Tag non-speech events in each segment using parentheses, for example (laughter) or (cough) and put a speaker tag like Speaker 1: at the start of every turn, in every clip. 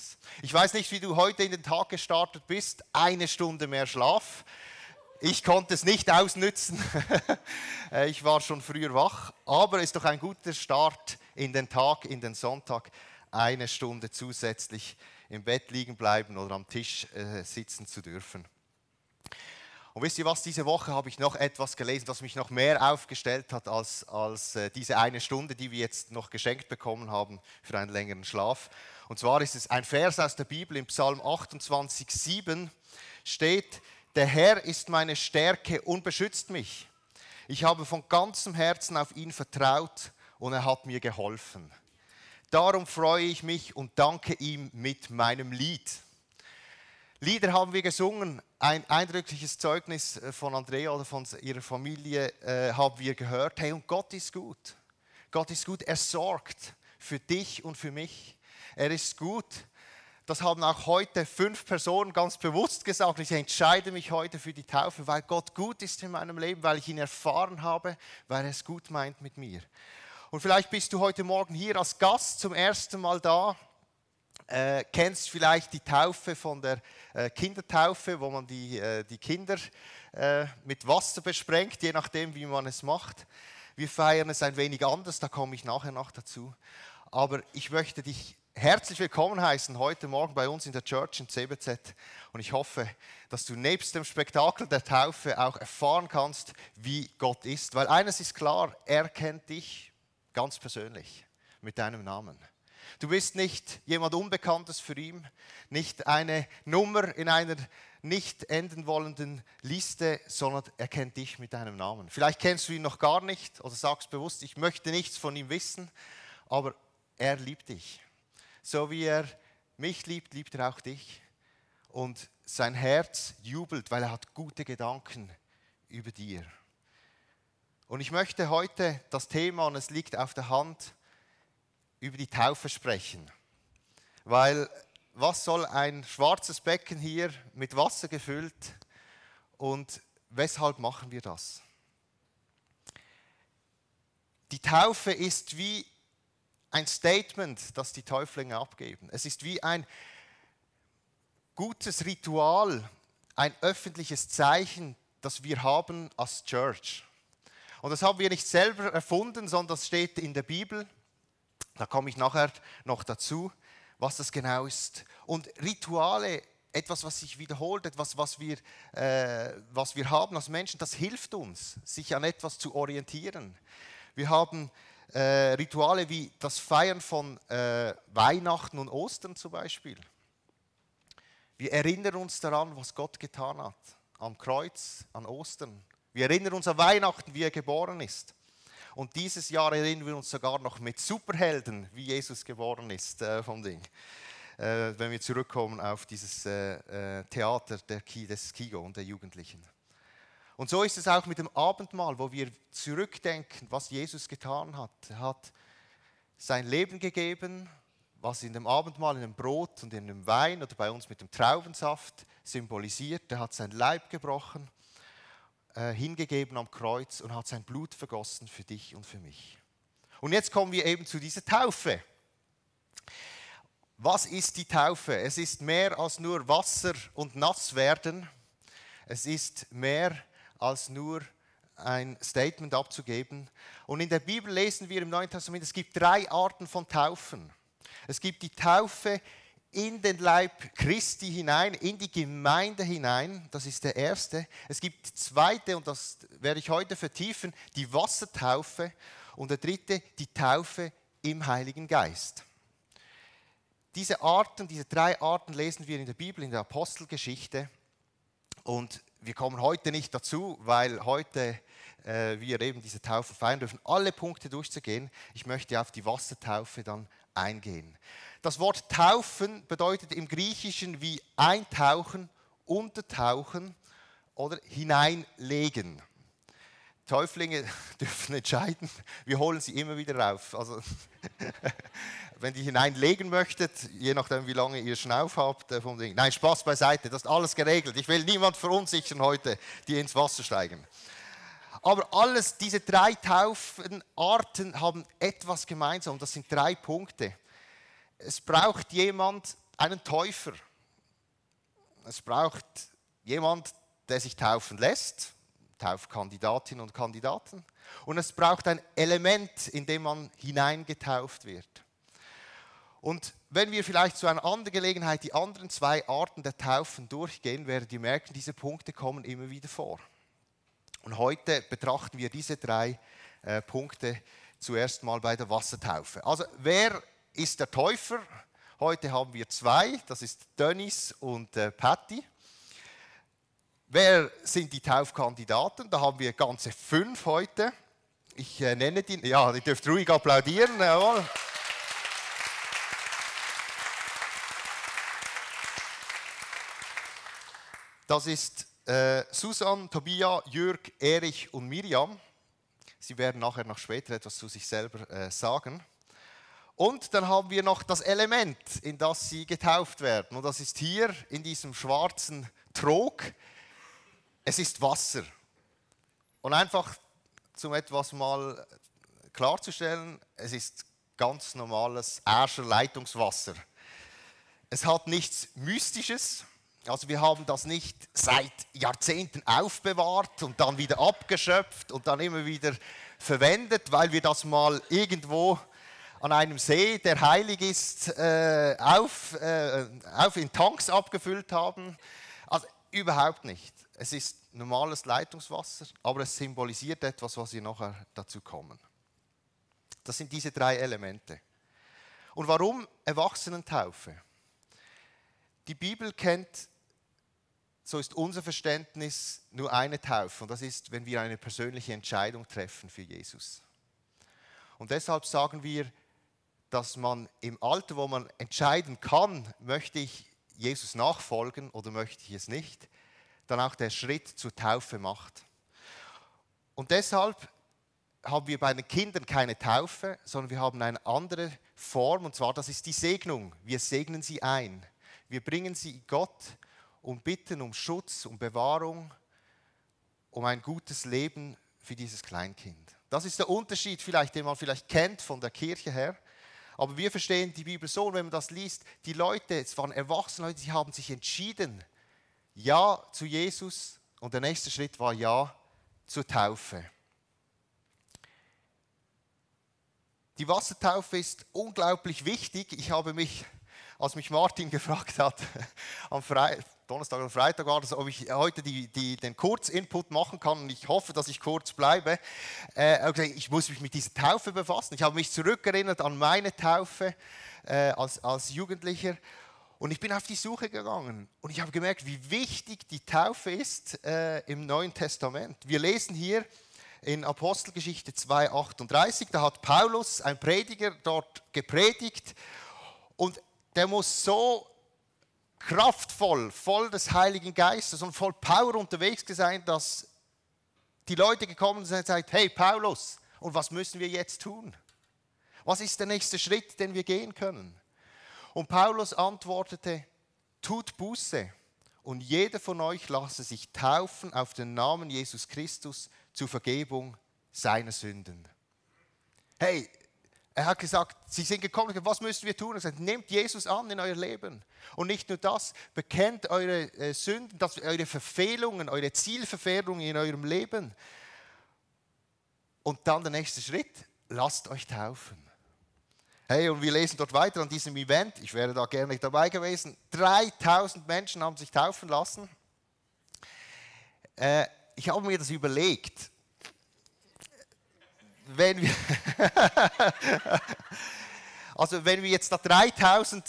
Speaker 1: Zeugnis. Ich weiß nicht, wie du heute in den Tag gestartet bist. Eine Stunde mehr Schlaf. Ich konnte es nicht ausnützen. (laughs) Äh, ich war schon früher wach. Aber es ist doch ein guter Start in den Tag, in den Sonntag. Eine Stunde zusätzlich im Bett liegen bleiben oder am Tisch äh, sitzen zu dürfen. Und wisst ihr was, diese Woche habe ich noch etwas gelesen, das mich noch mehr aufgestellt hat als, als äh, diese eine Stunde, die wir jetzt noch geschenkt bekommen haben für einen längeren Schlaf. Und zwar ist es ein Vers aus der Bibel im Psalm 28, 7 steht, der Herr ist meine Stärke und beschützt mich. Ich habe von ganzem Herzen auf ihn vertraut und er hat mir geholfen. Darum freue ich mich und danke ihm mit meinem Lied. Lieder haben wir gesungen, ein eindrückliches Zeugnis äh, von Andrea oder von ihrer Familie äh, haben wir gehört. Hey, und Gott ist gut. Gott ist gut, er sorgt für dich und für mich. Er ist gut. Das haben auch heute fünf Personen ganz bewusst gesagt. Ich entscheide mich heute für die Taufe, weil Gott gut ist in meinem Leben, weil ich ihn erfahren habe, weil er es gut meint mit mir. Und vielleicht bist du heute Morgen hier als Gast zum ersten Mal da äh, kennst vielleicht die Taufe von der äh, Kindertaufe, wo man die, äh, die Kinder äh, mit Wasser besprengt, je nachdem, wie man es macht. Wir feiern es ein wenig anders, da komme ich nachher noch dazu. Aber ich möchte dich herzlich willkommen heißen heute Morgen bei uns in der Church in CBZ. Und ich hoffe, dass du nebst dem Spektakel der Taufe auch erfahren kannst, wie Gott ist. Weil eines ist klar, er kennt dich ganz persönlich mit deinem Namen. Du bist nicht jemand Unbekanntes für ihn, nicht eine Nummer in einer nicht enden wollenden Liste, sondern er kennt dich mit deinem Namen. Vielleicht kennst du ihn noch gar nicht oder sagst bewusst, ich möchte nichts von ihm wissen, aber er liebt dich. So wie er mich liebt, liebt er auch dich. Und sein Herz jubelt, weil er hat gute Gedanken über dir. Und ich möchte heute das Thema, und es liegt auf der Hand, über die Taufe sprechen. Weil was soll ein schwarzes Becken hier mit Wasser gefüllt und weshalb machen wir das? Die Taufe ist wie ein Statement, das die Täuflinge abgeben. Es ist wie ein gutes Ritual, ein öffentliches Zeichen, das wir haben als Church. Und das haben wir nicht selber erfunden, sondern das steht in der Bibel. Da komme ich nachher noch dazu, was das genau ist. Und Rituale, etwas, was sich wiederholt, etwas, was wir, äh, was wir haben als Menschen, das hilft uns, sich an etwas zu orientieren. Wir haben äh, Rituale wie das Feiern von äh, Weihnachten und Ostern zum Beispiel. Wir erinnern uns daran, was Gott getan hat, am Kreuz, an Ostern. Wir erinnern uns an Weihnachten, wie er geboren ist. Und dieses Jahr erinnern wir uns sogar noch mit Superhelden, wie Jesus geworden ist äh, vom Ding. Äh, wenn wir zurückkommen auf dieses äh, äh Theater der des Kigo und der Jugendlichen. Und so ist es auch mit dem Abendmahl, wo wir zurückdenken, was Jesus getan hat. Er hat sein Leben gegeben, was in dem Abendmahl, in dem Brot und in dem Wein oder bei uns mit dem Traubensaft symbolisiert. Er hat sein Leib gebrochen äh, hingegeben am Kreuz und hat sein Blut vergossen für dich und für mich. Und jetzt kommen wir eben zu dieser Taufe. Was ist die Taufe? Es ist mehr als nur Wasser und nass werden. Es ist mehr als nur ein Statement abzugeben. Und in der Bibel lesen wir im Neuen Testament, es gibt drei Arten von Taufen. Es gibt die Taufe in den Leib Christi hinein, in die Gemeinde hinein. Das ist der erste. Es gibt zweite, und das werde ich heute vertiefen, die Wassertaufe. Und der dritte, die Taufe im Heiligen Geist. Diese Arten, diese drei Arten lesen wir in der Bibel, in der Apostelgeschichte. Und wir kommen heute nicht dazu, weil heute äh, wir eben diese Taufe feiern dürfen, alle Punkte durchzugehen. Ich möchte auf die Wassertaufe dann eingehen. Das Wort taufen bedeutet im Griechischen wie eintauchen, untertauchen oder hineinlegen. Täuflinge (laughs) dürfen entscheiden, wir holen sie immer wieder rauf. Also, (laughs) wenn ihr hineinlegen möchtet, je nachdem, wie lange ihr Schnauf habt, äh, vom Ding. Nein, Spaß beiseite, das ist alles geregelt. Ich will niemand verunsichern heute, die ins Wasser steigen. Aber alles, diese drei Taufenarten haben etwas gemeinsam. Das sind drei Punkte. Es braucht jemand einen Täufer. Es braucht jemand, der sich taufen lässt, Taufkandidatinnen und Kandidaten. Und es braucht ein Element, in dem man hineingetauft wird. Und wenn wir vielleicht zu einer anderen Gelegenheit die anderen zwei Arten der Taufen durchgehen, werdet ihr merken, diese Punkte kommen immer wieder vor. Und heute betrachten wir diese drei äh, Punkte zuerst mal bei der Wassertaufe. Also wer ist der Täufer? Heute haben wir zwei, das ist Dennis und äh, Patty. Wer sind die Taufkandidaten? Da haben wir ganze fünf heute. Ich äh, nenne die, ja, ihr dürft ruhig applaudieren. Jawohl. Das ist äh, Susan, Tobia, Jürg, Erich und Miriam. Sie werden nachher noch später etwas zu sich selber äh, sagen. Und dann haben wir noch das Element, in das sie getauft werden. Und das ist hier in diesem schwarzen Trog. Es ist Wasser. Und einfach zum etwas mal klarzustellen, es ist ganz normales Ärscher Leitungswasser. Es hat nichts Mystisches, also wir haben das nicht seit Jahrzehnten aufbewahrt und dann wieder abgeschöpft und dann immer wieder verwendet, weil wir das mal irgendwo an einem See, der heilig ist, äh, auf, äh, auf in Tanks abgefüllt haben. Also überhaupt nicht. Es ist normales Leitungswasser, aber es symbolisiert etwas, was wir nachher dazu kommen. Das sind diese drei Elemente. Und warum Erwachsenentaufe? Die Bibel kennt, so ist unser Verständnis, nur eine Taufe. Und das ist, wenn wir eine persönliche Entscheidung treffen für Jesus. Und deshalb sagen wir, dass man im Alter, wo man entscheiden kann, möchte ich Jesus nachfolgen oder möchte ich es nicht, dann auch der Schritt zur Taufe macht. Und deshalb haben wir bei den Kindern keine Taufe, sondern wir haben eine andere Form, und zwar das ist die Segnung. Wir segnen sie ein. Wir bringen sie Gott und bitten um Schutz, um Bewahrung, um ein gutes Leben für dieses Kleinkind. Das ist der Unterschied vielleicht, den man vielleicht kennt von der Kirche her. Aber wir verstehen die Bibel so, wenn man das liest, die Leute, es waren erwachsene Leute, die haben sich entschieden, Ja zu Jesus und der nächste Schritt war Ja zur Taufe. Die Wassertaufe ist unglaublich wichtig. Ich habe mich als mich Martin (laughs) gefragt hat, am Fre Donnerstag oder Freitag war das, ob ich heute die, die, den Kurzinput machen kann und ich hoffe, dass ich kurz bleibe. Äh, ich muss mich mit dieser Taufe befassen. Ich habe mich zurückerinnert an meine Taufe äh, als, als Jugendlicher und ich bin auf die Suche gegangen und ich habe gemerkt, wie wichtig die Taufe ist äh, im Neuen Testament. Wir lesen hier in Apostelgeschichte 2,38, da hat Paulus, ein Prediger, dort gepredigt und der muss so kraftvoll, voll des Heiligen Geistes und voll Power unterwegs sein, dass die Leute gekommen sind und gesagt, hey Paulus, und was müssen wir jetzt tun? Was ist der nächste Schritt, den wir gehen können? Und Paulus antwortete, tut Buße und jeder von euch lasse sich taufen auf den Namen Jesus Christus zur Vergebung seiner Sünden. Hey, er hat gesagt, sie sind gekommen, was müssen wir tun? Er hat gesagt, nehmt Jesus an in euer Leben. Und nicht nur das, bekennt eure äh, Sünden, eure Verfehlungen, eure Zielverfehlungen in eurem Leben. Und dann der nächste Schritt, lasst euch taufen. Hey, und wir lesen dort weiter an diesem Event, ich wäre da gerne dabei gewesen, 3000 Menschen haben sich taufen lassen. Äh, ich habe mir das überlegt wenn wir, (laughs) also wenn wir jetzt da 3000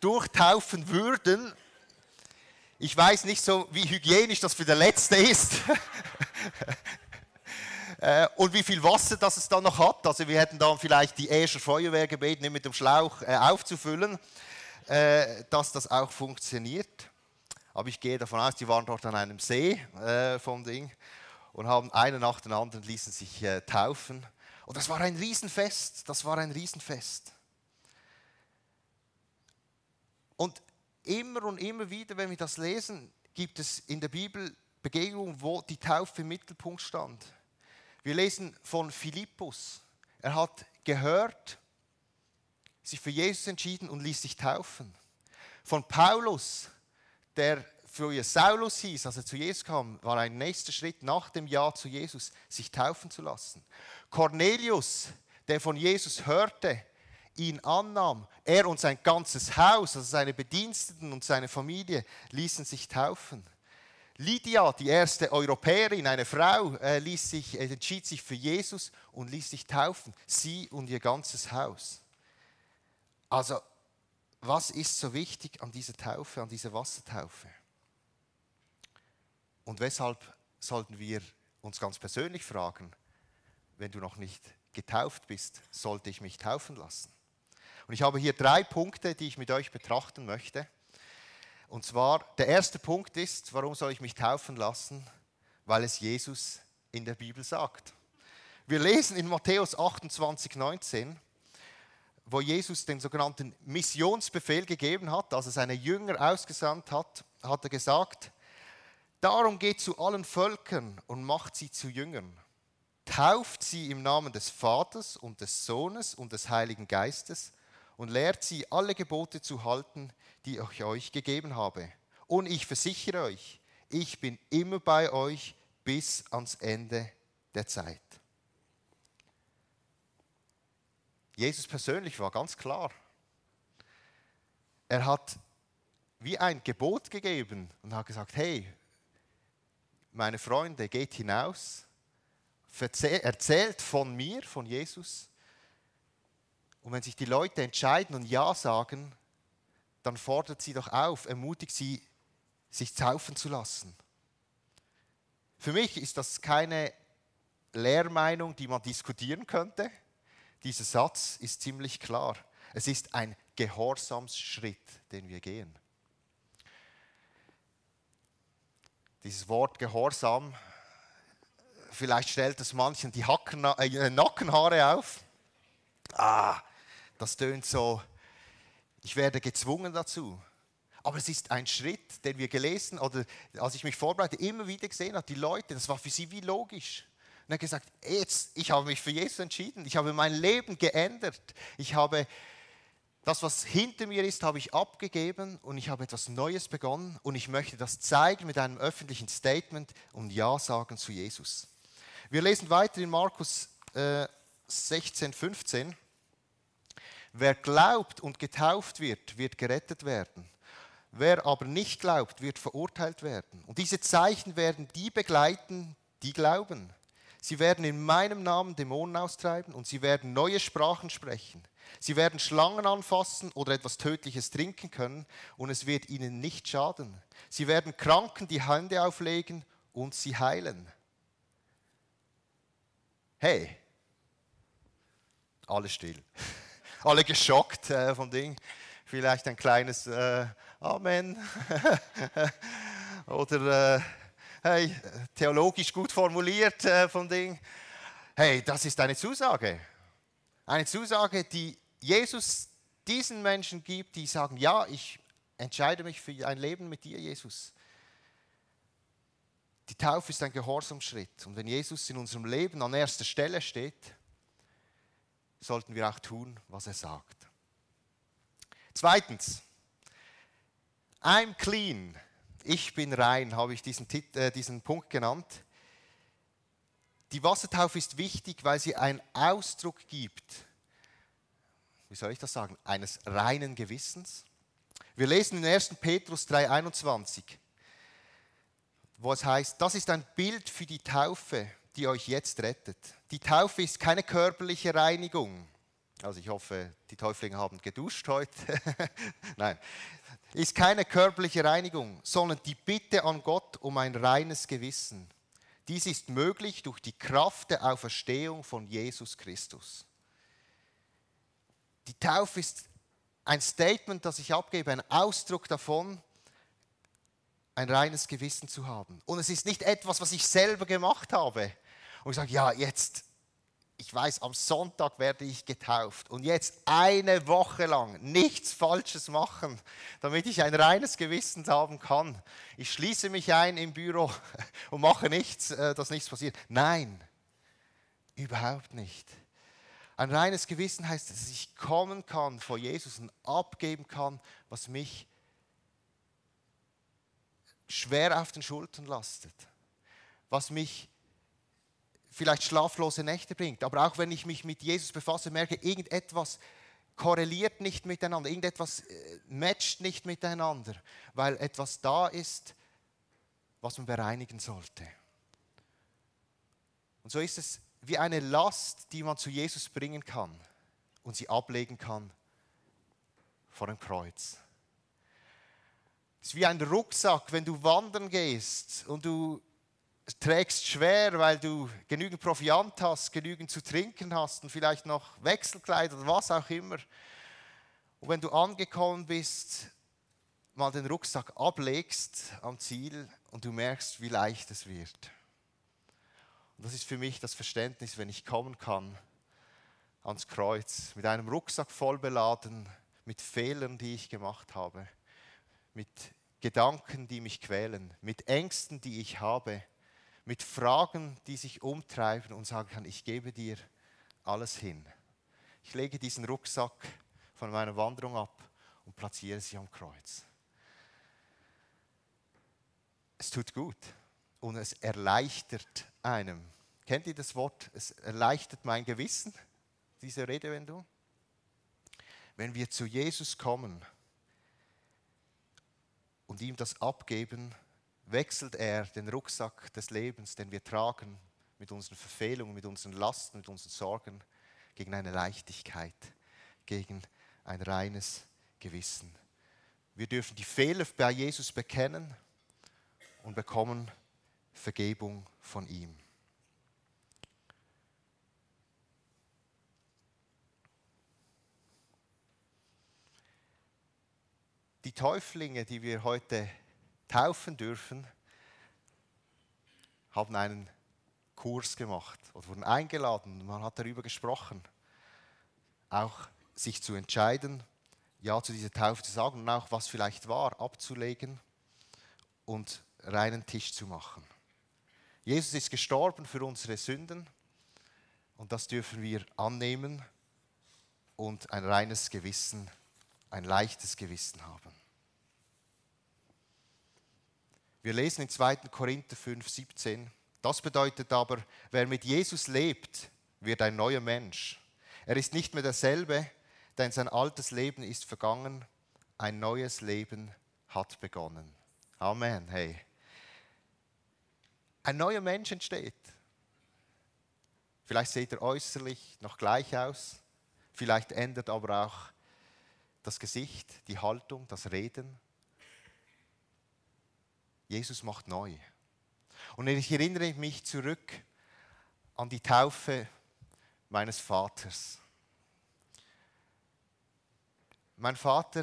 Speaker 1: durchtaufen würden, ich weiß nicht so, wie hygienisch das für der Letzte ist. (laughs) Äh, und wie viel Wasser das es dann noch hat. Also wir hätten dann vielleicht die Escher Feuerwehr gebeten, mit dem Schlauch äh, aufzufüllen, äh, dass das auch funktioniert. Aber ich gehe davon aus, die waren dort an einem See vom Ding und haben einen nach dem anderen ließen sich äh, taufen. Und das war ein Riesenfest, das war ein Riesenfest. Und immer und immer wieder, wenn wir das lesen, gibt es in der Bibel Begegnungen, wo die Taufe im Mittelpunkt stand. Wir lesen von Philippus. Er hat gehört, sich für Jesus entschieden und ließ sich taufen. Von Paulus, der früher Saulus hieß, als er zu Jesus kam, war ein nächster Schritt nach dem Ja zu Jesus, sich taufen zu lassen. Cornelius, der von Jesus hörte, ihn annahm, er und sein ganzes Haus, also seine Bediensteten und seine Familie, ließen sich taufen. Lydia, die erste Europäerin, eine Frau, äh, ließ sich, äh, entschied sich für Jesus und ließ sich taufen. Sie und ihr ganzes Haus. Also, was ist so wichtig an dieser Taufe, an dieser Wassertaufe? Und weshalb sollten wir uns ganz persönlich fragen, wenn du noch nicht getauft bist, sollte ich mich taufen lassen? Und ich habe hier drei Punkte, die ich mit euch betrachten möchte. Und zwar, der erste Punkt ist, warum soll ich mich taufen lassen? Weil es Jesus in der Bibel sagt. Wir lesen in Matthäus 28, 19, wo Jesus den sogenannten Missionsbefehl gegeben hat, als er seine Jünger ausgesandt hat, hat er gesagt, darum geht zu allen Völkern und macht sie zu Jüngern. Tauft sie im Namen des Vaters und des Sohnes und des Heiligen Geistes und lehrt sie, alle Gebote zu halten, die ich euch gegeben habe. Und ich versichere euch, ich bin immer bei euch bis ans Ende der Zeit. Jesus persönlich war ganz klar. Er hat wie ein Gebot gegeben und hat gesagt, hey, meine Freunde, geht hinaus, erzählt von mir, von Jesus. Und wenn sich die Leute entscheiden und Ja sagen, dann fordert sie doch auf, ermutigt sie, sich taufen zu lassen. Für mich ist das keine Lehrmeinung, die man diskutieren könnte. Dieser Satz ist ziemlich klar. Es ist ein Gehorsamsschritt, den wir gehen. Dieses Wort Gehorsam, vielleicht stellt es manchen die Hacken, äh, Nackenhaare auf. Ah, das tönt so ich werde gezwungen dazu. Aber es ist ein Schritt, den wir gelesen oder als ich mich vorbereite, immer wieder gesehen habe, die Leute, das war für sie wie logisch. Und er hat gesagt, jetzt, ich habe mich für Jesus entschieden, ich habe mein Leben geändert, ich habe das, was hinter mir ist, habe ich abgegeben und ich habe etwas Neues begonnen und ich möchte das zeigen mit einem öffentlichen Statement und Ja sagen zu Jesus. Wir lesen weiter in Markus äh, 16, 15. Wer glaubt und getauft wird, wird gerettet werden. Wer aber nicht glaubt, wird verurteilt werden. Und diese Zeichen werden die begleiten, die glauben. Sie werden in meinem Namen Dämonen austreiben und sie werden neue Sprachen sprechen. Sie werden Schlangen anfassen oder etwas Tödliches trinken können und es wird ihnen nicht schaden. Sie werden Kranken die Hände auflegen und sie heilen. Hey, alles still (laughs) alle geschockt äh, vom Ding. Vielleicht ein kleines äh, Amen. (laughs) Oder äh, hey, theologisch gut formuliert äh, vom Ding. Hey, das ist eine Zusage. Eine Zusage, die Jesus diesen Menschen gibt, die sagen, ja, ich entscheide mich für ein Leben mit dir, Jesus. Die Taufe ist ein Gehorsamschritt. Und wenn Jesus in unserem Leben an erster Stelle steht, sollten wir auch tun, was er sagt. Zweitens, I'm clean. Ich bin rein, habe ich diesen, äh, diesen Punkt genannt. Die Wassertaufe ist wichtig, weil sie einen Ausdruck gibt, wie soll ich das sagen, eines reinen Gewissens. Wir lesen in 1. Petrus 3,21, wo es heißt, das ist ein Bild für die Taufe, die euch jetzt rettet. Die Taufe ist keine körperliche Reinigung. Also ich hoffe, die Täuflinge haben geduscht heute. (laughs) Nein, ist keine körperliche Reinigung, sondern die Bitte an Gott um ein reines Gewissen. Dies ist möglich durch die Kraft der Auferstehung von Jesus Christus. Die Taufe ist ein Statement, das ich abgebe, ein Ausdruck davon, ein reines Gewissen zu haben. Und es ist nicht etwas, was ich selber gemacht habe. Und ich sage, ja, jetzt, ich weiß, am Sonntag werde ich getauft. Und jetzt eine Woche lang nichts Falsches machen, damit ich ein reines Gewissen haben kann. Ich schließe mich ein im Büro (laughs) und mache nichts, äh, dass nichts passiert. Nein, überhaupt nicht. Ein reines Gewissen heißt, dass ich kommen kann vor Jesus und abgeben kann, was mich schwer auf den Schultern lastet, was mich vielleicht schlaflose Nächte bringt, aber auch wenn ich mich mit Jesus befasse, merke, irgendetwas korreliert nicht miteinander, irgendetwas äh, matcht nicht miteinander, weil etwas da ist, was man bereinigen sollte. Und so ist es wie eine Last, die man zu Jesus bringen kann und sie ablegen kann vor dem Kreuz. Es ist wie ein Rucksack, wenn du wandern gehst und du trägst schwer, weil du genügend Proviant hast, genügend zu trinken hast und vielleicht noch Wechselkleider oder was auch immer. Und wenn du angekommen bist, mal den Rucksack ablegst am Ziel und du merkst, wie leicht es wird. Und das ist für mich das Verständnis, wenn ich kommen kann ans Kreuz mit einem Rucksack voll beladen, mit Fehlern, die ich gemacht habe, mit Gedanken, die mich quälen, mit Ängsten, die ich habe, mit Fragen, die sich umtreiben und sagen kann, ich gebe dir alles hin. Ich lege diesen Rucksack von meiner Wanderung ab und platziere sie am Kreuz. Es tut gut und es erleichtert einem. Kennt ihr das Wort? Es erleichtert mein Gewissen, diese Redewendung. Wenn wir zu Jesus kommen und ihm das abgeben, wechselt er den Rucksack des Lebens, den wir tragen, mit unseren Verfehlungen, mit unseren Lasten, mit unseren Sorgen, gegen eine Leichtigkeit, gegen ein reines Gewissen. Wir dürfen die Fehler bei Jesus bekennen und bekommen Vergebung von ihm. Die Täuflinge, die wir heute taufen dürfen, haben einen Kurs gemacht oder wurden eingeladen. Man hat darüber gesprochen, auch sich zu entscheiden, ja zu dieser Taufe zu sagen und auch was vielleicht war, abzulegen und reinen Tisch zu machen. Jesus ist gestorben für unsere Sünden und das dürfen wir annehmen und ein reines Gewissen, ein leichtes Gewissen haben. Wir lesen in 2. Korinther 5, 17. Das bedeutet aber, wer mit Jesus lebt, wird ein neuer Mensch. Er ist nicht mehr derselbe, denn sein altes Leben ist vergangen, ein neues Leben hat begonnen. Amen. Hey ein neuer Mensch entsteht. Vielleicht seht ihr äußerlich noch gleich aus, vielleicht ändert aber auch das Gesicht, die Haltung, das Reden. Jesus macht neu. Und ich erinnere mich zurück an die Taufe meines Vaters. Mein Vater,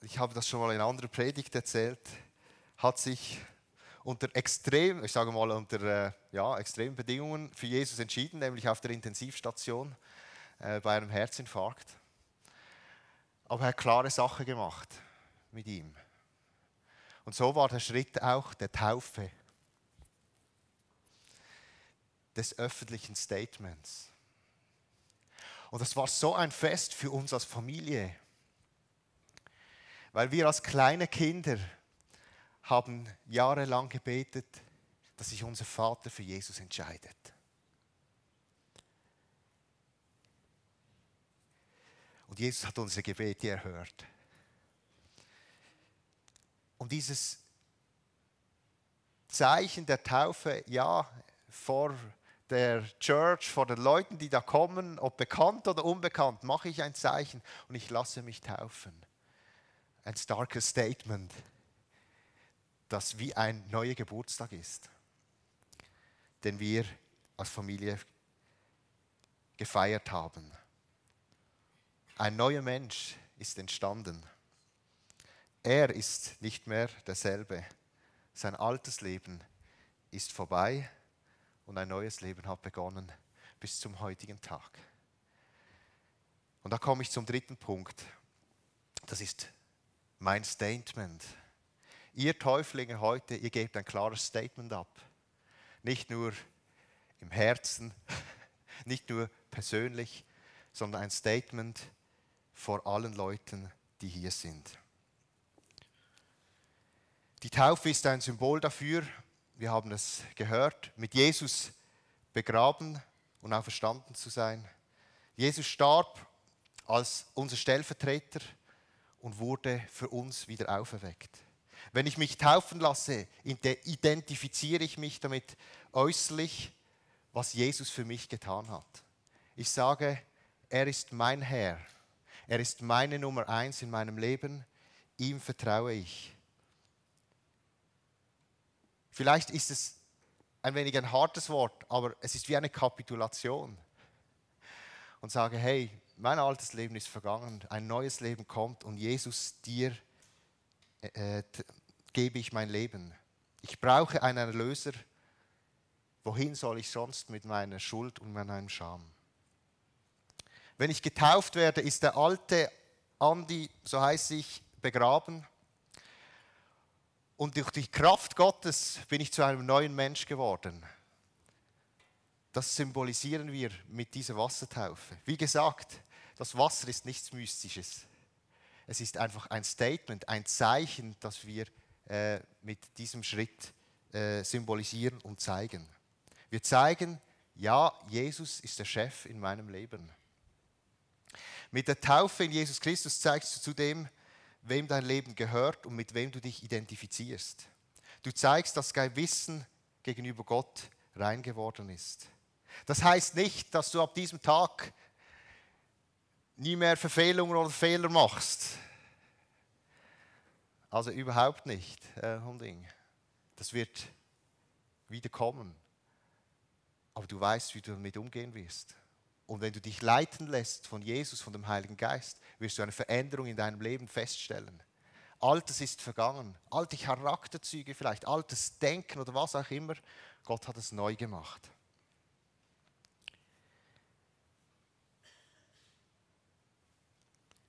Speaker 1: ich habe das schon mal in einer anderen Predigt erzählt, hat sich unter extrem, ich sage mal unter äh, ja, extremen Bedingungen für Jesus entschieden, nämlich auf der Intensivstation äh, bei einem Herzinfarkt. Aber er hat klare Sache gemacht mit ihm. Und so war der Schritt auch der Taufe, des öffentlichen Statements. Und das war so ein Fest für uns als Familie, weil wir als kleine Kinder haben jahrelang gebetet, dass sich unser Vater für Jesus entscheidet. Und Jesus hat unsere Gebete erhört. Und dieses Zeichen der Taufe, ja, vor der Church, vor den Leuten, die da kommen, ob bekannt oder unbekannt, mache ich ein Zeichen und ich lasse mich taufen. Ein starkes Statement das wie ein neuer Geburtstag ist, den wir als Familie gefeiert haben. Ein neuer Mensch ist entstanden. Er ist nicht mehr derselbe. Sein altes Leben ist vorbei und ein neues Leben hat begonnen bis zum heutigen Tag. Und da komme ich zum dritten Punkt. Das ist mein Statement Ihr Täuflinge heute, ihr gebt ein klares Statement ab. Nicht nur im Herzen, (laughs) nicht nur persönlich, sondern ein Statement vor allen Leuten, die hier sind. Die Taufe ist ein Symbol dafür, wir haben es gehört, mit Jesus begraben und auferstanden zu sein. Jesus starb als unser Stellvertreter und wurde für uns wieder auferweckt. Wenn ich mich taufen lasse, identifiziere ich mich damit äußerlich, was Jesus für mich getan hat. Ich sage, er ist mein Herr. Er ist meine Nummer eins in meinem Leben. Ihm vertraue ich. Vielleicht ist es ein wenig ein hartes Wort, aber es ist wie eine Kapitulation. Und sage, hey, mein altes Leben ist vergangen, ein neues Leben kommt und Jesus, dir äh, äh gebe ich mein Leben. Ich brauche einen Erlöser. Wohin soll ich sonst mit meiner Schuld und meinem Scham? Wenn ich getauft werde, ist der alte Andi, so heißt ich, begraben. Und durch die Kraft Gottes bin ich zu einem neuen Mensch geworden. Das symbolisieren wir mit dieser Wassertaufe. Wie gesagt, das Wasser ist nichts Mystisches. Es ist einfach ein Statement, ein Zeichen, das wir äh, mit diesem Schritt äh, symbolisieren und zeigen. Wir zeigen, ja, Jesus ist der Chef in meinem Leben. Mit der Taufe in Jesus Christus zeigst du zudem, wem dein Leben gehört und mit wem du dich identifizierst. Du zeigst, dass dein Wissen gegenüber Gott rein geworden ist. Das heißt nicht, dass du ab diesem Tag nie mehr Verfehlungen oder Fehler machst. Also überhaupt nicht, äh, Hunding. Das wird wieder kommen. Aber du weißt, wie du damit umgehen wirst. Und wenn du dich leiten lässt von Jesus, von dem Heiligen Geist, wirst du eine Veränderung in deinem Leben feststellen. Altes ist vergangen, alte Charakterzüge vielleicht, altes Denken oder was auch immer. Gott hat es neu gemacht.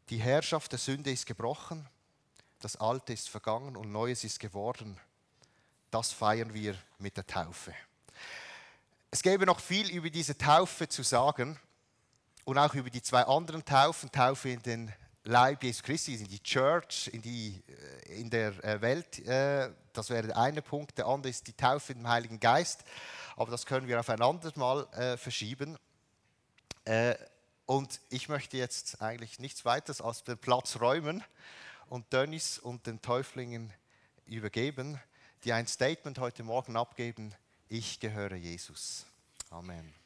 Speaker 1: Die Herrschaft der Sünde ist gebrochen, das Alte ist vergangen und Neues ist geworden. Das feiern wir mit der Taufe. Es gäbe noch viel über diese Taufe zu sagen und auch über die zwei anderen Taufen, Taufe in den Leib Jesu Christi, in die Church, in, die, äh, in der äh, Welt. Äh, das wäre der eine Punkt. Der andere ist die Taufe im Heiligen Geist. Aber das können wir auf ein anderes Mal verschieben. Und ich möchte jetzt eigentlich nichts weiteres als den Platz räumen und Dönnis und den Täuflingen übergeben, die ein Statement heute Morgen abgeben, ich gehöre Jesus. Amen.